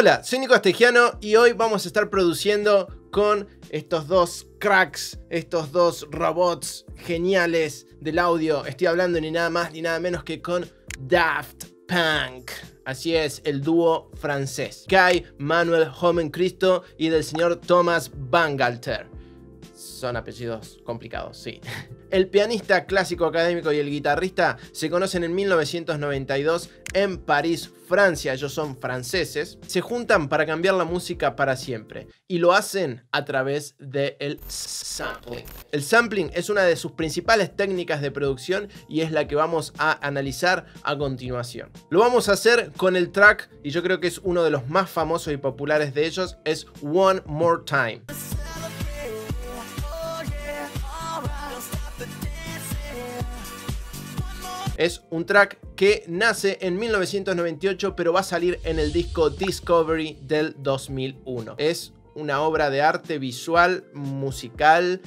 Hola, soy Nico Astegiano y hoy vamos a estar produciendo con estos dos cracks, estos dos robots geniales del audio. Estoy hablando ni nada más ni nada menos que con Daft Punk. Así es, el dúo francés. Kai Manuel Cristo y del señor Thomas Bangalter. Son apellidos complicados, sí. El pianista clásico académico y el guitarrista se conocen en 1992 en París, Francia. Ellos son franceses. Se juntan para cambiar la música para siempre. Y lo hacen a través del sampling. El sampling es una de sus principales técnicas de producción y es la que vamos a analizar a continuación. Lo vamos a hacer con el track, y yo creo que es uno de los más famosos y populares de ellos, es One More Time. Es un track que nace en 1998 pero va a salir en el disco Discovery del 2001. Es una obra de arte visual, musical,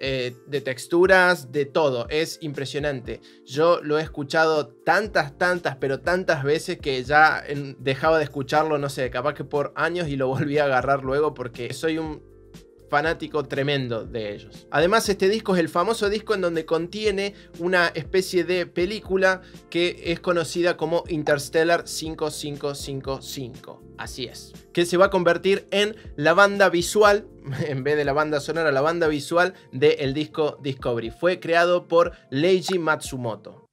eh, de texturas, de todo. Es impresionante. Yo lo he escuchado tantas, tantas, pero tantas veces que ya dejaba de escucharlo, no sé, capaz que por años y lo volví a agarrar luego porque soy un fanático tremendo de ellos. Además, este disco es el famoso disco en donde contiene una especie de película que es conocida como Interstellar 5555. Así es. Que se va a convertir en la banda visual, en vez de la banda sonora, la banda visual del disco Discovery. Fue creado por Leiji Matsumoto.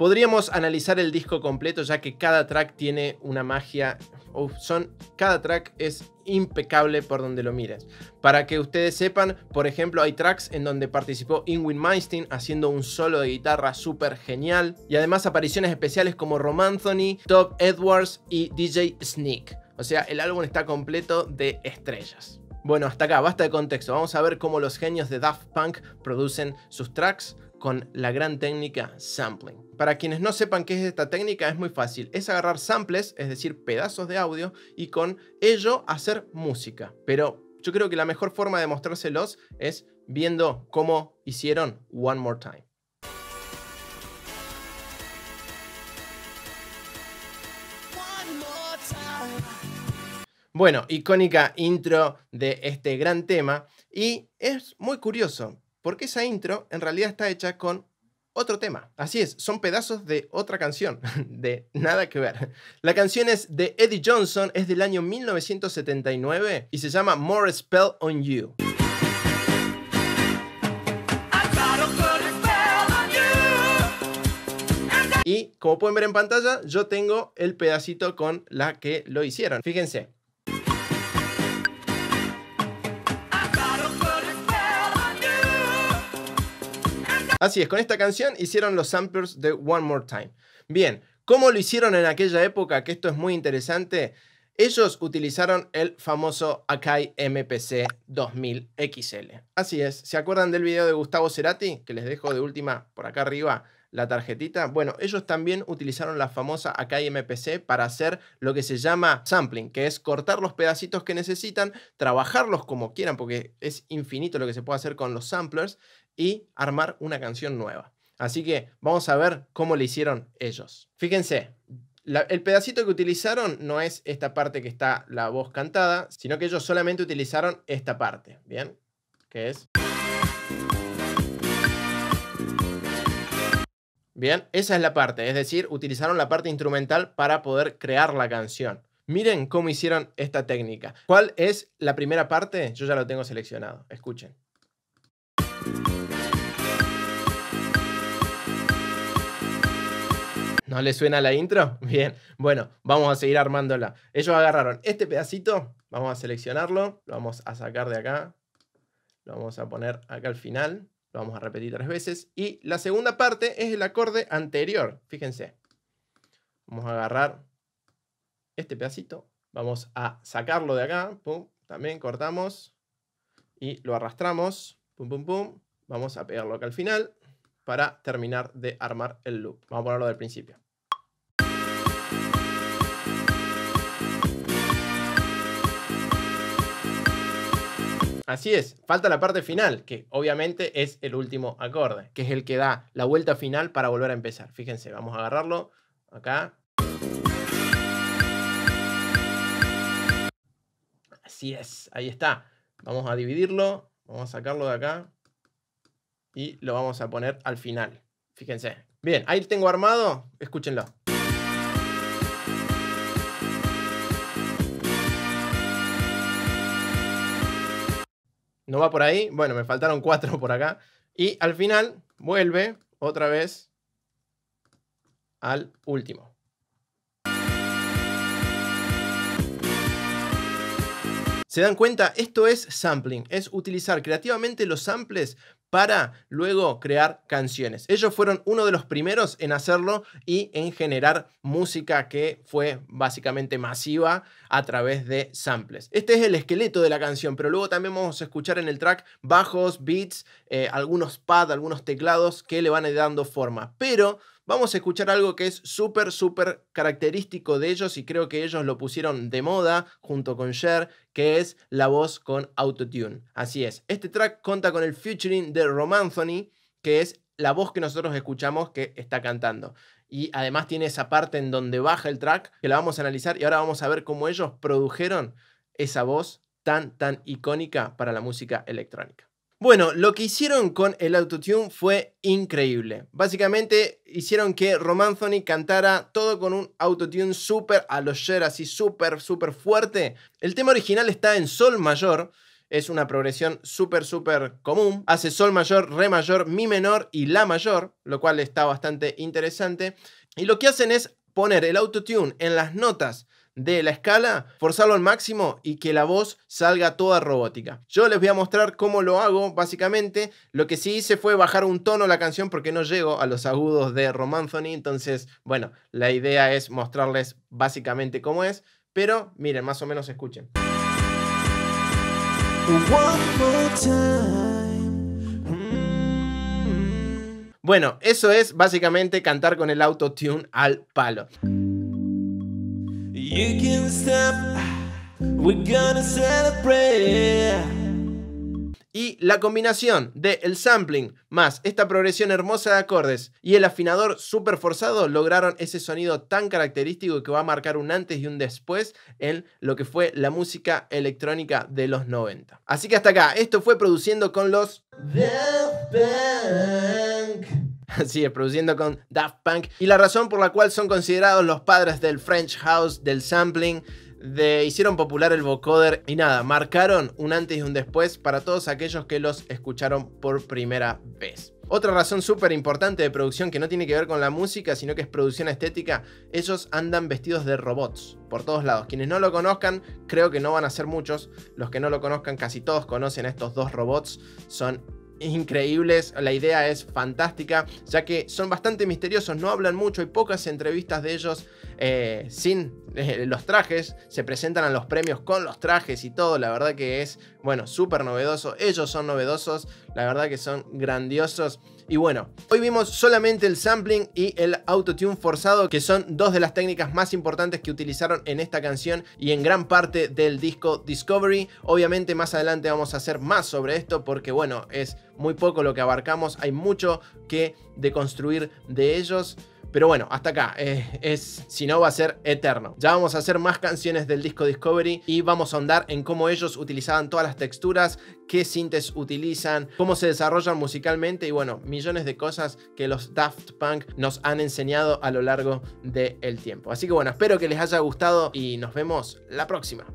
Podríamos analizar el disco completo ya que cada track tiene una magia. son, cada track es impecable por donde lo mires. Para que ustedes sepan, por ejemplo, hay tracks en donde participó Ingrid Meinstein haciendo un solo de guitarra súper genial. Y además apariciones especiales como Rom Anthony, Top Edwards y DJ Sneak. O sea, el álbum está completo de estrellas. Bueno, hasta acá, basta de contexto. Vamos a ver cómo los genios de Daft Punk producen sus tracks con la gran técnica sampling. Para quienes no sepan qué es esta técnica, es muy fácil. Es agarrar samples, es decir, pedazos de audio, y con ello hacer música. Pero yo creo que la mejor forma de mostrárselos es viendo cómo hicieron One More Time. Bueno, icónica intro de este gran tema y es muy curioso porque esa intro en realidad está hecha con otro tema. Así es, son pedazos de otra canción, de nada que ver. La canción es de Eddie Johnson, es del año 1979 y se llama More Spell on You. Y como pueden ver en pantalla, yo tengo el pedacito con la que lo hicieron. Fíjense, Así es, con esta canción hicieron los samplers de One More Time. Bien, ¿cómo lo hicieron en aquella época? Que esto es muy interesante. Ellos utilizaron el famoso Akai MPC 2000 XL. Así es, ¿se acuerdan del video de Gustavo Cerati? Que les dejo de última por acá arriba la tarjetita. Bueno, ellos también utilizaron la famosa Akai MPC para hacer lo que se llama sampling, que es cortar los pedacitos que necesitan, trabajarlos como quieran, porque es infinito lo que se puede hacer con los samplers, y armar una canción nueva. Así que vamos a ver cómo le hicieron ellos. Fíjense, el pedacito que utilizaron no es esta parte que está la voz cantada, sino que ellos solamente utilizaron esta parte, ¿bien? Que es... Bien, esa es la parte, es decir, utilizaron la parte instrumental para poder crear la canción. Miren cómo hicieron esta técnica. ¿Cuál es la primera parte? Yo ya lo tengo seleccionado. Escuchen. ¿No le suena la intro? Bien, bueno, vamos a seguir armándola. Ellos agarraron este pedacito, vamos a seleccionarlo, lo vamos a sacar de acá, lo vamos a poner acá al final, lo vamos a repetir tres veces. Y la segunda parte es el acorde anterior, fíjense. Vamos a agarrar este pedacito, vamos a sacarlo de acá, pum, también cortamos y lo arrastramos, pum, pum, pum. Vamos a pegarlo acá al final para terminar de armar el loop. Vamos a ponerlo del principio. Así es, falta la parte final, que obviamente es el último acorde, que es el que da la vuelta final para volver a empezar. Fíjense, vamos a agarrarlo acá. Así es, ahí está. Vamos a dividirlo, vamos a sacarlo de acá y lo vamos a poner al final. Fíjense. Bien, ahí tengo armado, escúchenlo. ¿No va por ahí? Bueno, me faltaron cuatro por acá. Y al final vuelve otra vez al último. ¿Se dan cuenta? Esto es sampling, es utilizar creativamente los samples para luego crear canciones. Ellos fueron uno de los primeros en hacerlo y en generar música que fue básicamente masiva a través de samples. Este es el esqueleto de la canción, pero luego también vamos a escuchar en el track bajos, beats, eh, algunos pads, algunos teclados que le van dando forma. Pero vamos a escuchar algo que es súper, súper característico de ellos y creo que ellos lo pusieron de moda junto con Cher, que es la voz con autotune. Así es, este track cuenta con el featuring de Romanthony, que es la voz que nosotros escuchamos que está cantando. Y además tiene esa parte en donde baja el track, que la vamos a analizar y ahora vamos a ver cómo ellos produjeron esa voz tan, tan icónica para la música electrónica. Bueno, lo que hicieron con el autotune fue increíble. Básicamente hicieron que Romanthony cantara todo con un autotune súper a los Cher, así súper, súper fuerte. El tema original está en sol mayor, es una progresión súper, súper común. Hace sol mayor, re mayor, mi menor y la mayor, lo cual está bastante interesante. Y lo que hacen es poner el autotune en las notas de la escala, forzarlo al máximo y que la voz salga toda robótica. Yo les voy a mostrar cómo lo hago, básicamente. Lo que sí hice fue bajar un tono la canción porque no llego a los agudos de Romanthony. Entonces, bueno, la idea es mostrarles básicamente cómo es. Pero miren, más o menos escuchen. Bueno, eso es básicamente cantar con el autotune al palo. Y la combinación de el sampling más esta progresión hermosa de acordes y el afinador súper forzado lograron ese sonido tan característico que va a marcar un antes y un después en lo que fue la música electrónica de los 90. Así que hasta acá, esto fue produciendo con los Así es, produciendo con Daft Punk. Y la razón por la cual son considerados los padres del French House, del sampling, de, hicieron popular el vocoder y nada, marcaron un antes y un después para todos aquellos que los escucharon por primera vez. Otra razón súper importante de producción que no tiene que ver con la música, sino que es producción estética, ellos andan vestidos de robots por todos lados. Quienes no lo conozcan, creo que no van a ser muchos. Los que no lo conozcan, casi todos conocen a estos dos robots. Son increíbles, la idea es fantástica, ya que son bastante misteriosos, no hablan mucho, hay pocas entrevistas de ellos eh, sin eh, los trajes, se presentan a los premios con los trajes y todo, la verdad que es, bueno, súper novedoso, ellos son novedosos, la verdad que son grandiosos. Y bueno, hoy vimos solamente el sampling y el autotune forzado, que son dos de las técnicas más importantes que utilizaron en esta canción y en gran parte del disco Discovery. Obviamente más adelante vamos a hacer más sobre esto porque bueno, es muy poco lo que abarcamos, hay mucho que deconstruir de ellos. Pero bueno, hasta acá. Eh, es, si no, va a ser eterno. Ya vamos a hacer más canciones del disco Discovery y vamos a ahondar en cómo ellos utilizaban todas las texturas, qué sintes utilizan, cómo se desarrollan musicalmente y bueno, millones de cosas que los Daft Punk nos han enseñado a lo largo del tiempo. Así que bueno, espero que les haya gustado y nos vemos la próxima.